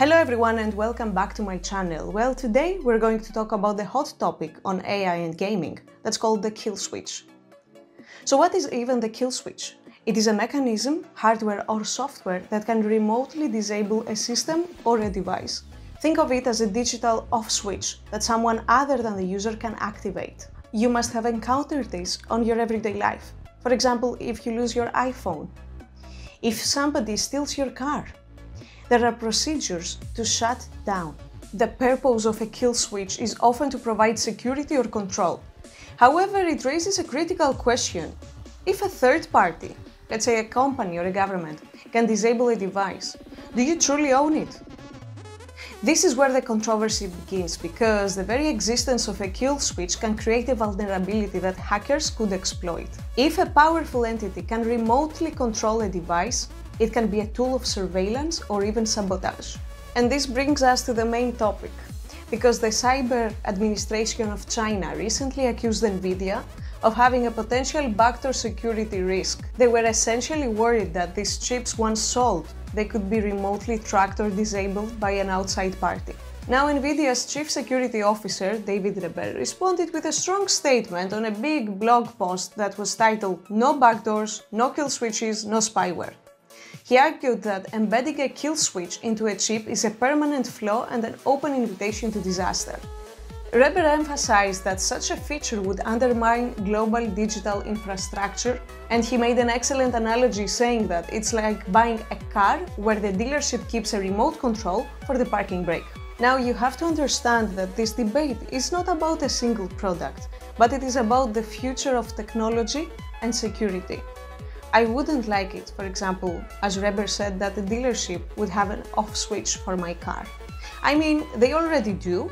Hello everyone and welcome back to my channel. Well, today we're going to talk about the hot topic on AI and gaming that's called the kill switch. So what is even the kill switch? It is a mechanism, hardware or software that can remotely disable a system or a device. Think of it as a digital off switch that someone other than the user can activate. You must have encountered this on your everyday life. For example, if you lose your iPhone, if somebody steals your car, there are procedures to shut down. The purpose of a kill switch is often to provide security or control. However, it raises a critical question. If a third party, let's say a company or a government, can disable a device, do you truly own it? This is where the controversy begins because the very existence of a kill switch can create a vulnerability that hackers could exploit. If a powerful entity can remotely control a device, it can be a tool of surveillance or even sabotage. And this brings us to the main topic, because the Cyber Administration of China recently accused Nvidia of having a potential backdoor security risk. They were essentially worried that these chips once sold they could be remotely tracked or disabled by an outside party. Now, NVIDIA's chief security officer, David Reber, responded with a strong statement on a big blog post that was titled No backdoors, no kill switches, no spyware. He argued that embedding a kill switch into a chip is a permanent flaw and an open invitation to disaster. Reber emphasized that such a feature would undermine global digital infrastructure, and he made an excellent analogy saying that it's like buying a car where the dealership keeps a remote control for the parking brake. Now you have to understand that this debate is not about a single product, but it is about the future of technology and security. I wouldn't like it, for example, as Reber said that the dealership would have an off switch for my car. I mean, they already do,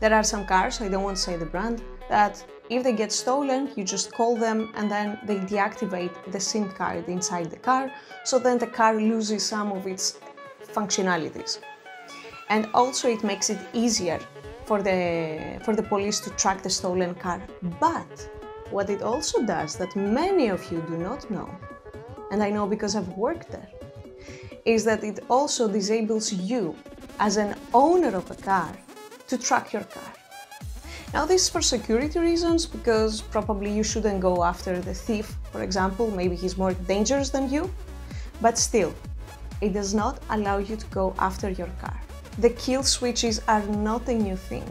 there are some cars, I don't want to say the brand, that if they get stolen, you just call them and then they deactivate the SIM card inside the car, so then the car loses some of its functionalities. And also it makes it easier for the, for the police to track the stolen car. But what it also does that many of you do not know, and I know because I've worked there, is that it also disables you as an owner of a car to track your car. Now this is for security reasons because probably you shouldn't go after the thief, for example, maybe he's more dangerous than you, but still, it does not allow you to go after your car. The kill switches are not a new thing.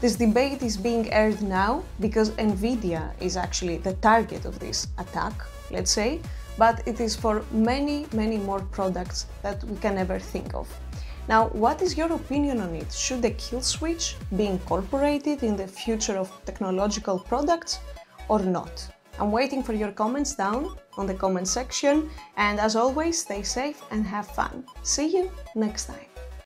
This debate is being aired now because Nvidia is actually the target of this attack, let's say, but it is for many, many more products that we can ever think of. Now, what is your opinion on it? Should the kill switch be incorporated in the future of technological products or not? I'm waiting for your comments down on the comment section and as always, stay safe and have fun. See you next time.